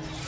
Gracias.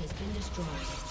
Has been destroyed.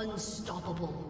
Unstoppable.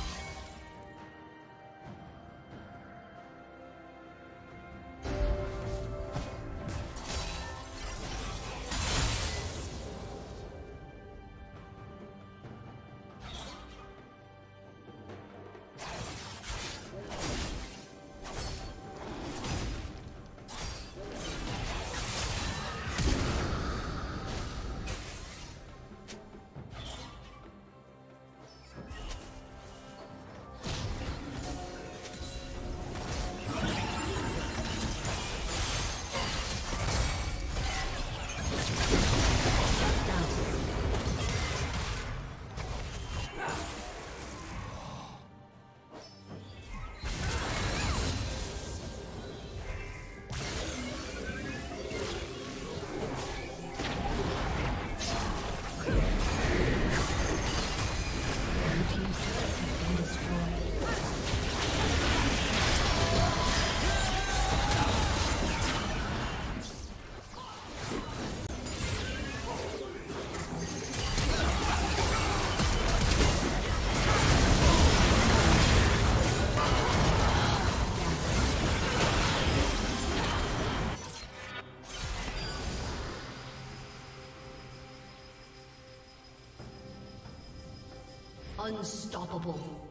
Unstoppable.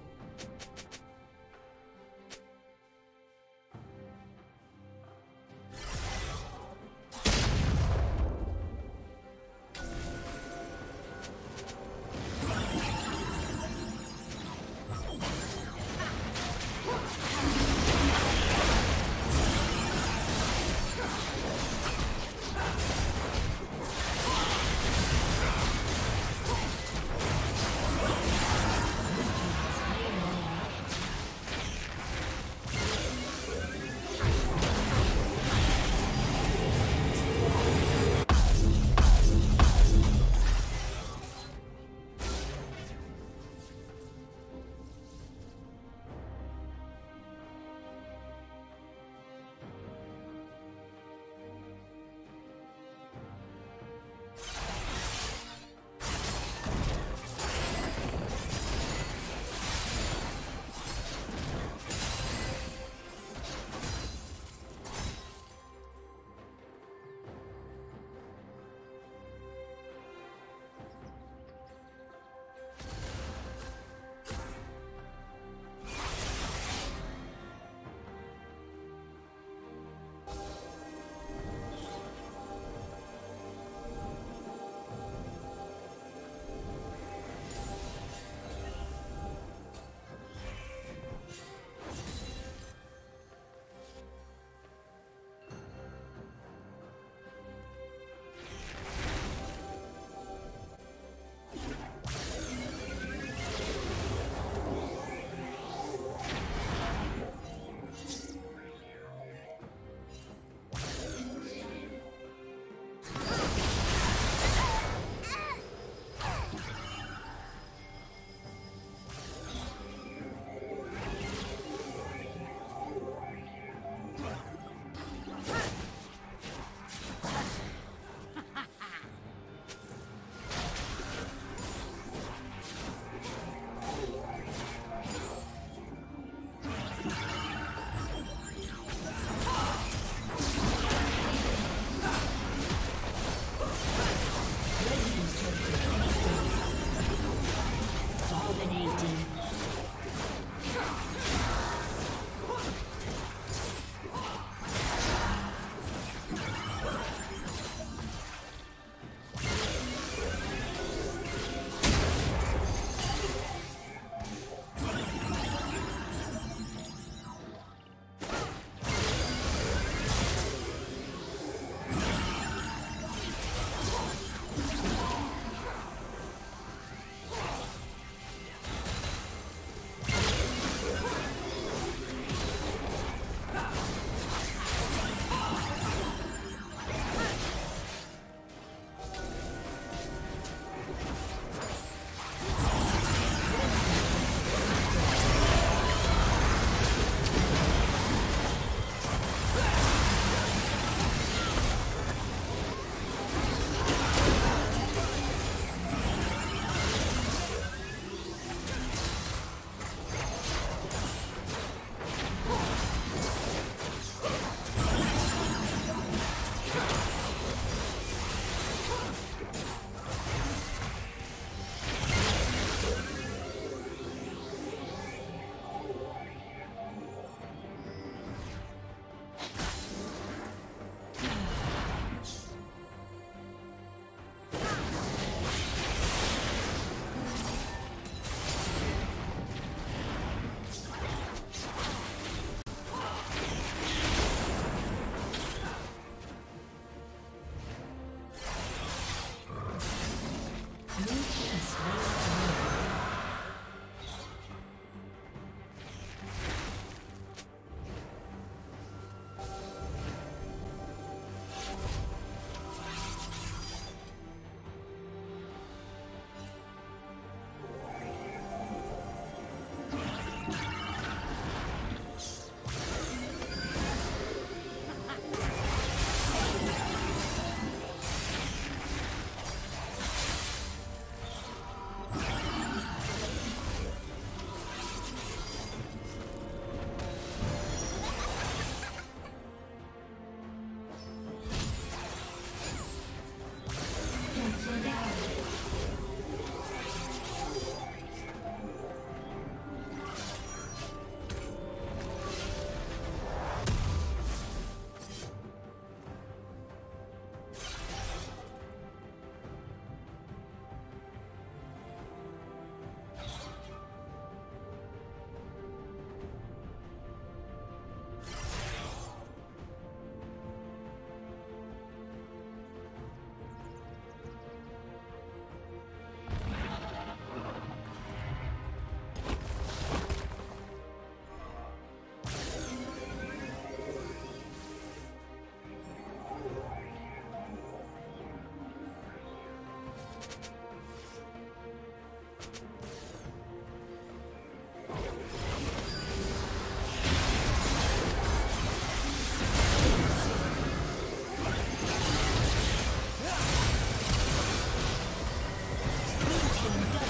Boom.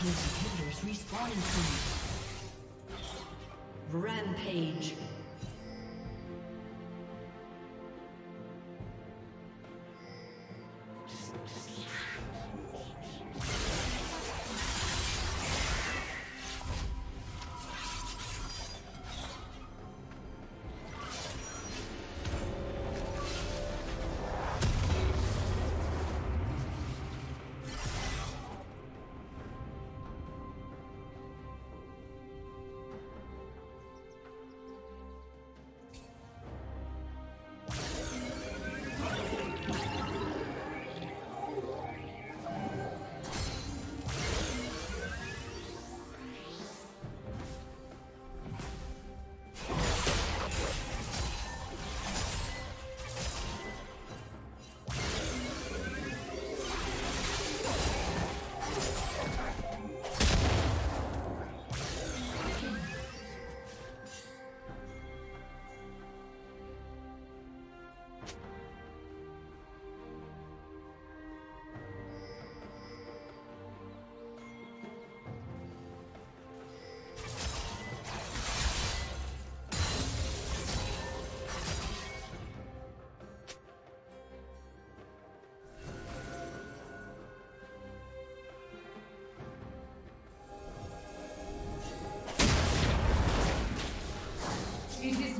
Team's inhibitors respawning soon. Rampage.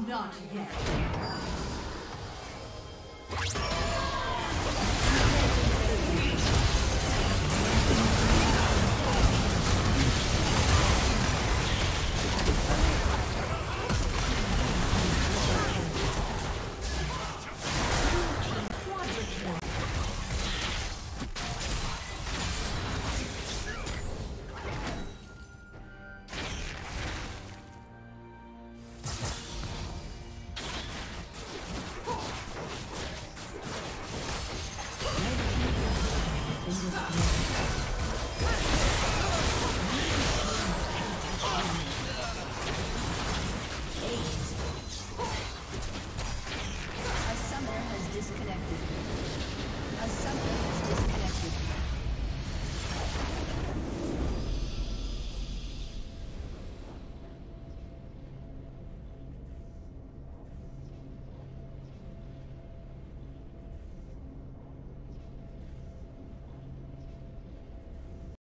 Not yet.